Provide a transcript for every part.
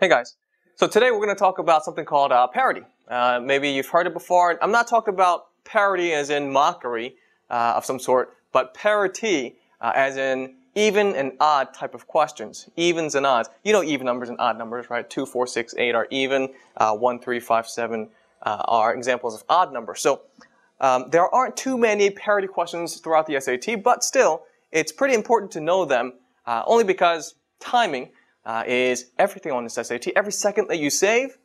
Hey guys. So today we're going to talk about something called uh, parity. Uh, maybe you've heard it before. I'm not talking about parity as in mockery uh, of some sort, but parity uh, as in even and odd type of questions. Evens and odds. You know even numbers and odd numbers, right? 2, 4, 6, 8 are even. Uh, 1, 3, 5, 7 uh, are examples of odd numbers. So um, there aren't too many parity questions throughout the SAT, but still, it's pretty important to know them only because timing uh, is everything on this SAT. Every second that you save,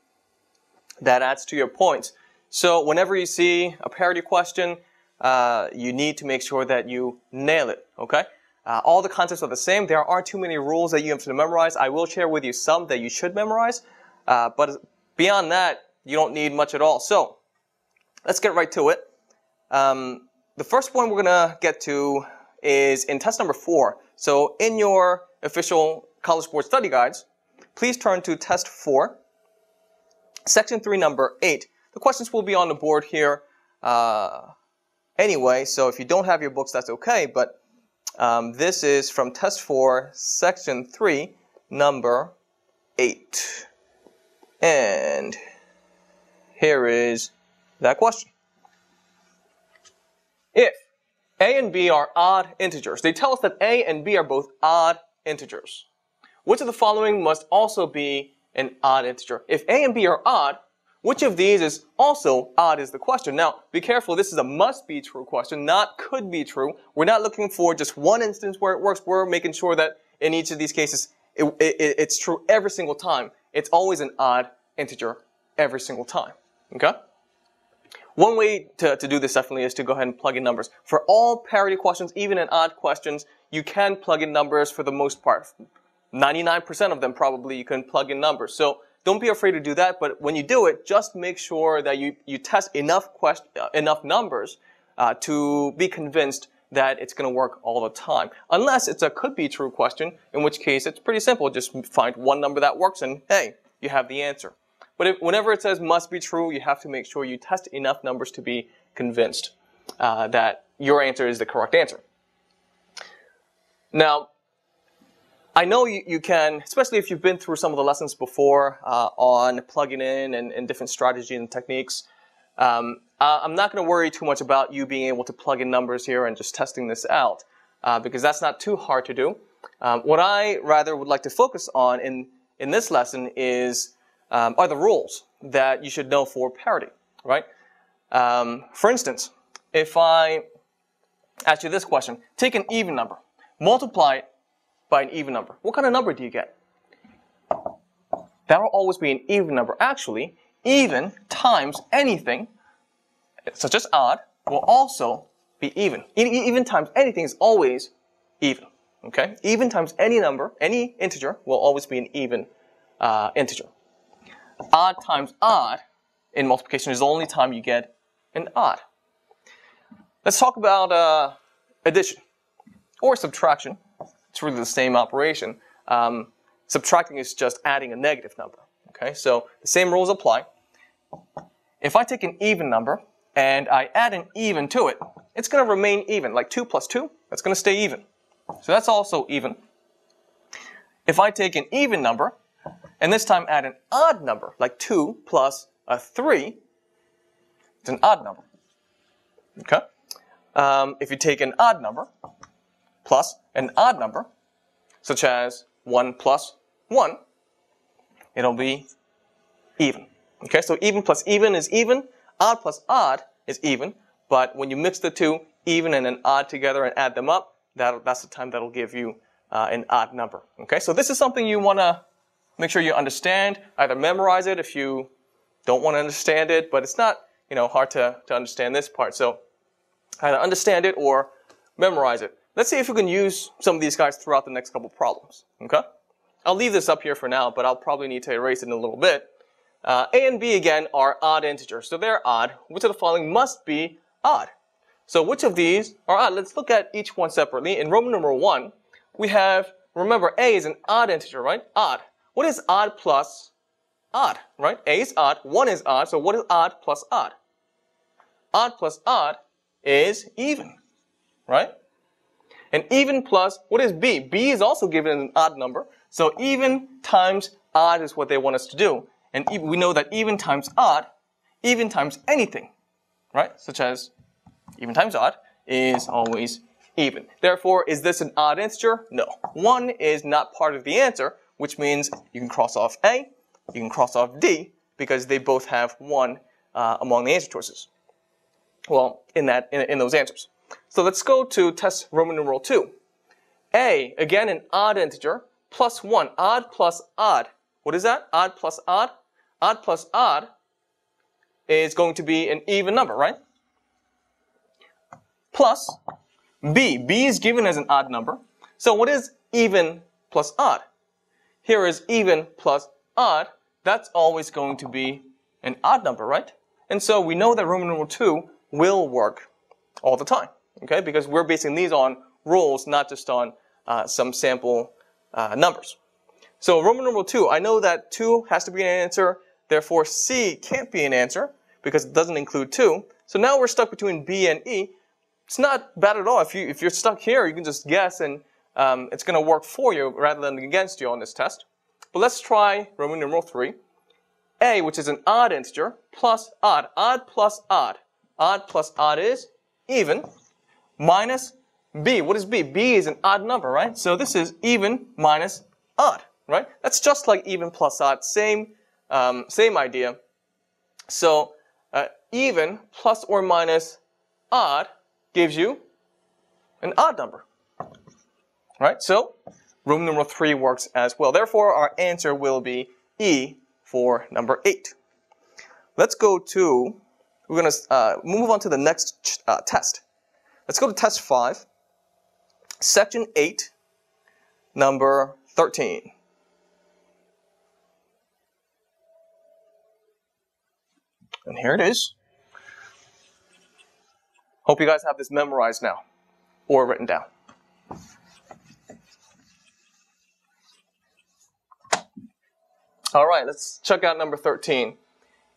that adds to your points. So whenever you see a parity question, uh, you need to make sure that you nail it, okay? Uh, all the concepts are the same. There aren't too many rules that you have to memorize. I will share with you some that you should memorize, uh, but beyond that, you don't need much at all. So let's get right to it. Um, the first one we're going to get to is in test number four. So in your official College Board Study Guides, please turn to Test 4, Section 3, Number 8. The questions will be on the board here uh, anyway, so if you don't have your books, that's okay, but um, this is from Test 4, Section 3, Number 8. And here is that question. If a and b are odd integers, they tell us that a and b are both odd integers. Which of the following must also be an odd integer? If a and b are odd, which of these is also odd is the question. Now, be careful, this is a must be true question, not could be true. We're not looking for just one instance where it works. We're making sure that in each of these cases, it, it, it's true every single time. It's always an odd integer every single time. Okay? One way to, to do this definitely is to go ahead and plug in numbers. For all parity questions, even in odd questions, you can plug in numbers for the most part. 99% of them probably you can plug in numbers. So don't be afraid to do that, but when you do it, just make sure that you, you test enough quest, uh, enough numbers uh, to be convinced that it's going to work all the time. Unless it's a could be true question, in which case it's pretty simple. Just find one number that works and hey, you have the answer. But if, whenever it says must be true, you have to make sure you test enough numbers to be convinced uh, that your answer is the correct answer. Now, I know you, you, can, especially if you've been through some of the lessons before uh, on plugging in and, and, different strategies and techniques. Um, I'm not going to worry too much about you being able to plug in numbers here and just testing this out uh, because that's not too hard to do. Um, what I rather would like to focus on in, in this lesson is um, are the rules that you should know for parity, right? Um, for instance, if I ask you this question, take an even number, multiply it by an even number. What kind of number do you get? That will always be an even number. Actually, even times anything, such as odd, will also be even. Even times anything is always even. Okay? Even times any number, any integer, will always be an even uh, integer. Odd times odd in multiplication is the only time you get an odd. Let's talk about uh, addition or subtraction it's really the same operation. Um, subtracting is just adding a negative number. Okay, so the same rules apply. If I take an even number and I add an even to it, it's going to remain even. Like 2 plus 2, that's going to stay even. So that's also even. If I take an even number and this time add an odd number, like 2 plus a 3, it's an odd number. Okay? Um, if you take an odd number plus an odd number, such as 1 plus 1, it'll be even. Okay, so even plus even is even, odd plus odd is even, but when you mix the two, even and an odd together and add them up, that, that's the time that'll give you uh, an odd number. Okay, so this is something you want to make sure you understand, either memorize it if you don't want to understand it, but it's not, you know, hard to, to understand this part. So either understand it or memorize it. Let's see if we can use some of these guys throughout the next couple problems. Okay? I'll leave this up here for now, but I'll probably need to erase it in a little bit. Uh, a and b again are odd integers, so they're odd. Which of the following must be odd? So which of these are odd? Let's look at each one separately. In Roman number one, we have, remember, a is an odd integer, right? Odd. What is odd plus odd, right? a is odd, 1 is odd, so what is odd plus odd? Odd plus odd is even, right? And even plus, what is b? b is also given an odd number. So even times odd is what they want us to do. And we know that even times odd, even times anything, right? Such as even times odd is always even. Therefore, is this an odd integer? No. 1 is not part of the answer, which means you can cross off A, you can cross off D, because they both have 1 uh, among the answer choices. Well, in, that, in, in those answers. So let's go to test Roman numeral 2. A, again an odd integer, plus 1. Odd plus odd. What is that? Odd plus odd? Odd plus odd is going to be an even number, right? Plus b. b is given as an odd number. So what is even plus odd? Here is even plus odd. That's always going to be an odd number, right? And so we know that Roman numeral 2 will work all the time, okay? Because we're basing these on rules, not just on uh, some sample uh, numbers. So Roman numeral 2, I know that 2 has to be an answer, therefore C can't be an answer because it doesn't include 2. So now we're stuck between B and E. It's not bad at all. If, you, if you're stuck here, you can just guess and um, it's going to work for you rather than against you on this test. But let's try Roman numeral 3. A, which is an odd integer, plus odd. Odd plus odd. Odd plus odd is even, minus B. What is B? B is an odd number, right? So this is even minus odd, right? That's just like even plus odd. Same, um, same idea. So uh, even plus or minus odd gives you an odd number, right? So room number 3 works as well. Therefore, our answer will be E for number 8. Let's go to, we're going to uh, move on to the next uh, test. Let's go to test 5, section 8, number 13. And here it is. Hope you guys have this memorized now or written down. All right, let's check out number 13.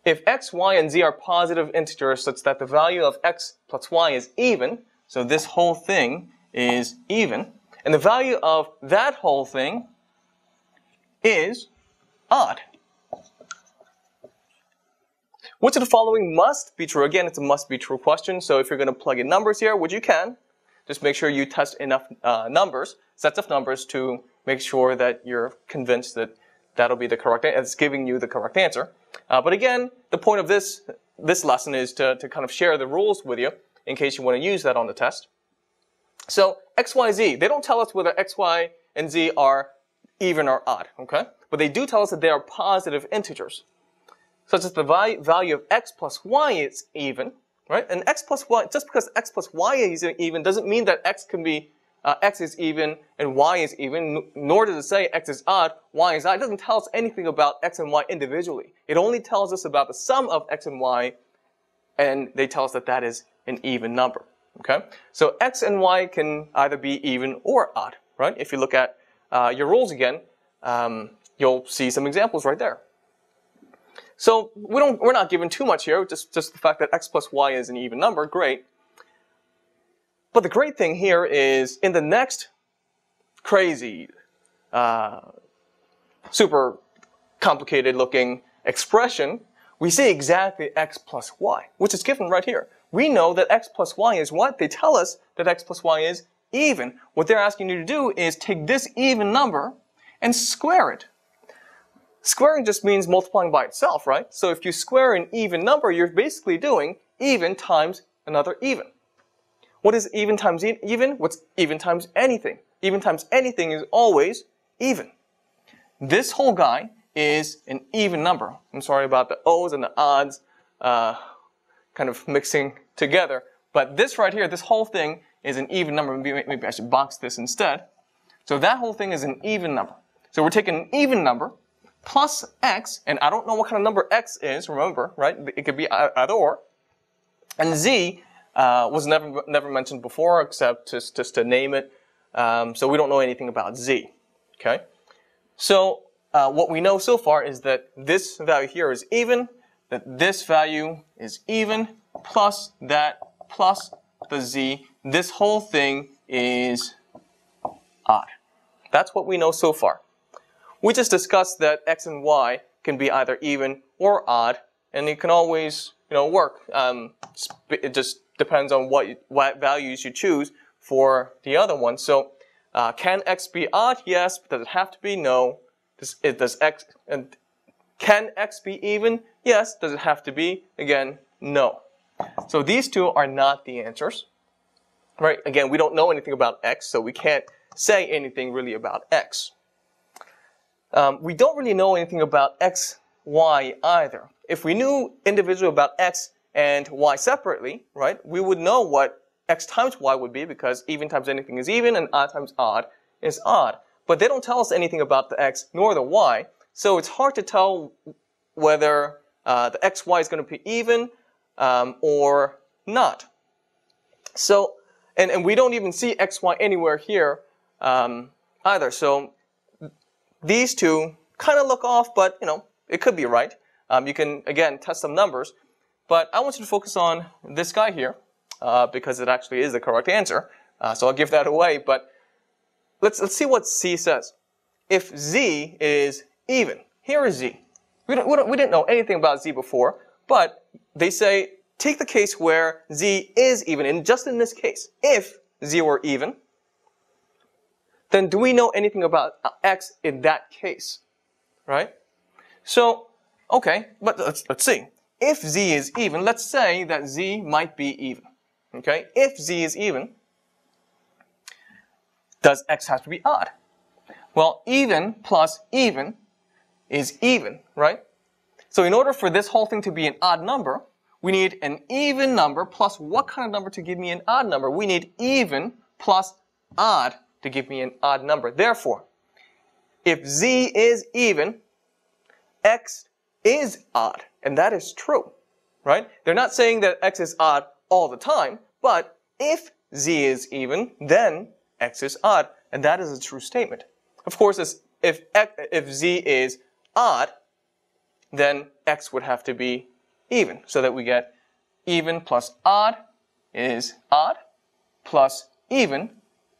If x, y, and z are positive integers such that the value of x plus y is even, so this whole thing is even, and the value of that whole thing is odd. Which of the following must be true? Again, it's a must be true question, so if you're going to plug in numbers here, which you can, just make sure you test enough uh, numbers, sets of numbers, to make sure that you're convinced that that'll be the correct. It's giving you the correct answer. Uh, but again, the point of this this lesson is to, to kind of share the rules with you in case you want to use that on the test. So x, y, z, they don't tell us whether x, y, and z are even or odd, okay? But they do tell us that they are positive integers, such as the value of x plus y is even, right? And x plus y, just because x plus y is even doesn't mean that x can be uh, x is even and y is even, nor does it say x is odd, y is odd. It doesn't tell us anything about x and y individually. It only tells us about the sum of x and y, and they tell us that that is an even number. Okay? So x and y can either be even or odd, right? If you look at uh, your rules again, um, you'll see some examples right there. So we don't, we're not given too much here, just, just the fact that x plus y is an even number, great. But the great thing here is in the next crazy, uh, super complicated looking expression, we see exactly x plus y, which is given right here. We know that x plus y is what? They tell us that x plus y is even. What they're asking you to do is take this even number and square it. Squaring just means multiplying by itself, right? So if you square an even number, you're basically doing even times another even. What is even times even? What's even times anything? Even times anything is always even. This whole guy is an even number. I'm sorry about the O's and the odds uh, kind of mixing together. But this right here, this whole thing is an even number. Maybe, maybe I should box this instead. So that whole thing is an even number. So we're taking an even number plus x, and I don't know what kind of number x is, remember, right? It could be either or. And z uh, was never never mentioned before except just, just to name it. Um, so we don't know anything about z. Okay. So uh, what we know so far is that this value here is even, that this value is even, plus that, plus the z. This whole thing is odd. That's what we know so far. We just discussed that x and y can be either even or odd, and it can always, you know, work. Um, just depends on what, what values you choose for the other one. So, uh, can x be odd? Yes. Does it have to be? No. Does, it, does x and can x be even? Yes. Does it have to be? Again, no. So these two are not the answers. Right? Again, we don't know anything about x, so we can't say anything really about x. Um, we don't really know anything about x, y either. If we knew individually about x and y separately, right, we would know what x times y would be because even times anything is even and odd times odd is odd. But they don't tell us anything about the x nor the y, so it's hard to tell whether uh, the x, y is going to be even um, or not. So, and, and we don't even see x, y anywhere here um, either. So these two kind of look off, but you know, it could be right. Um, you can, again, test some numbers. But I want you to focus on this guy here uh, because it actually is the correct answer. Uh, so I'll give that away. But let's, let's see what C says. If Z is even, here is Z. We, don't, we, don't, we didn't know anything about Z before, but they say take the case where Z is even, and just in this case, if Z were even, then do we know anything about x in that case? Right? So, okay, but let's, let's see. If z is even, let's say that z might be even. Okay? If z is even, does x have to be odd? Well, even plus even is even, right? So in order for this whole thing to be an odd number, we need an even number plus what kind of number to give me an odd number? We need even plus odd to give me an odd number. Therefore, if z is even, x is odd. And that is true, right? They're not saying that x is odd all the time, but if z is even, then x is odd. And that is a true statement. Of course, if, if z is odd, then x would have to be even, so that we get even plus odd is odd, plus even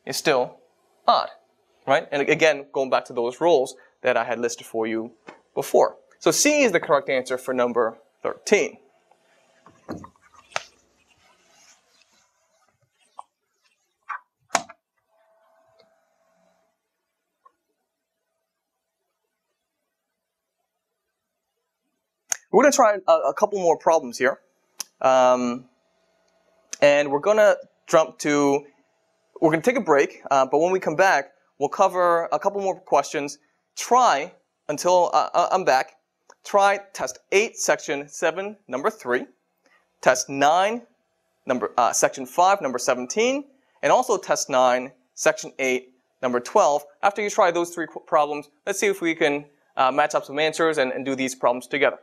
is still odd, right? And again, going back to those rules that I had listed for you before. So C is the correct answer for number 13. We're going to try a, a, couple more problems here. Um, and we're going to jump to we're going to take a break, uh, but when we come back, we'll cover a couple more questions. Try, until uh, uh I'm back, try test 8, section 7, number 3, test 9, number, uh, section 5, number 17, and also test 9, section 8, number 12. After you try those three problems, let's see if we can uh, match up some answers and, and do these problems together.